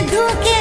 मधु